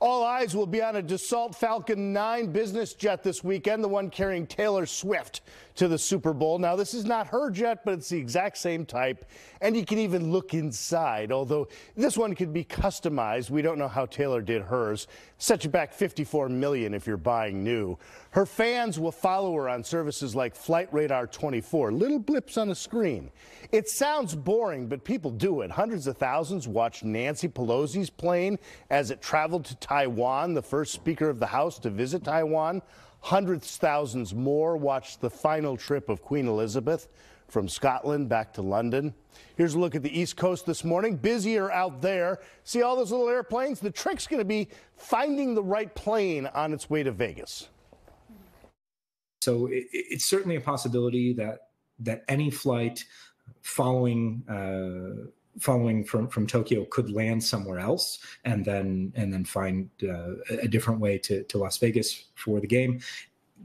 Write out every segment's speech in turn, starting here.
All eyes will be on a Dassault Falcon 9 business jet this weekend, the one carrying Taylor Swift to the Super Bowl. Now, this is not her jet, but it's the exact same type, and you can even look inside, although this one could be customized. We don't know how Taylor did hers. Set you back 54 million if you're buying new. Her fans will follow her on services like Flight Radar 24, little blips on the screen. It sounds boring, but people do it. Hundreds of thousands watched Nancy Pelosi's plane as it traveled to Taiwan, the first Speaker of the House to visit Taiwan. Hundreds thousands more watched the final trip of Queen Elizabeth from Scotland back to London. Here's a look at the East Coast this morning. Busier out there. See all those little airplanes? The trick's going to be finding the right plane on its way to Vegas. So it, it's certainly a possibility that that any flight following uh, following from from Tokyo could land somewhere else and then and then find uh, a different way to to Las Vegas for the game.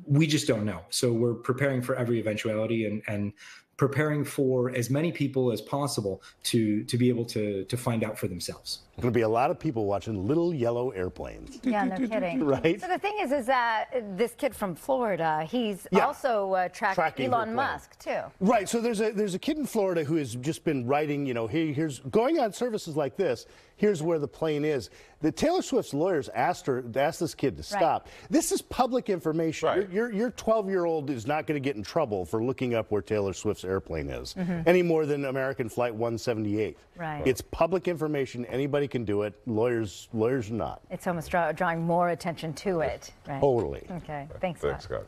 We just don't know. So we're preparing for every eventuality and and preparing for as many people as possible to to be able to to find out for themselves. There's going to be a lot of people watching little yellow airplanes. Yeah, no kidding. Right. So the thing is, is that this kid from Florida, he's Yeah. also uh, tracked Tracking Elon. Musk too. Right. So there's a there's a kid in Florida who has just been writing. You know, he, here's going on services like this. Here's where the plane is. The Taylor Swift's lawyers asked her asked this kid to stop. This is public information. Right. Your your 12 year old is not going to get in trouble for looking up where Taylor Swift's airplane is Mm-hmm. any more than American Flight 178. Right. It's public information. Anybody can do it. Lawyers lawyers not. It's almost draw, drawing more attention to it. Right. Totally. Okay. Thanks, Thanks, Scott. Scott.